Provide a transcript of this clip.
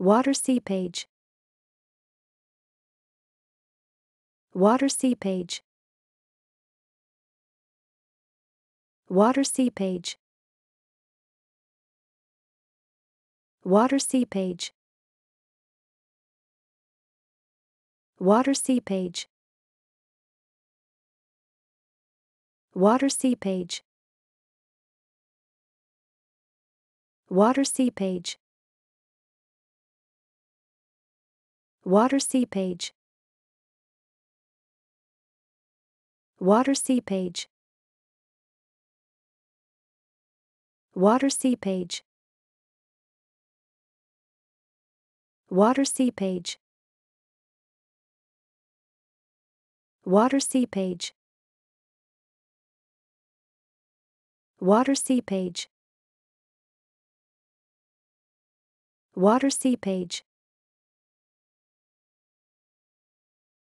Water seepage. Water seepage. Water seepage. Water seepage. Water seepage. Water seepage. Water seepage. Water seepage. Water seepage. Water seepage. Water seepage. Water seepage. Water seepage. Water seepage.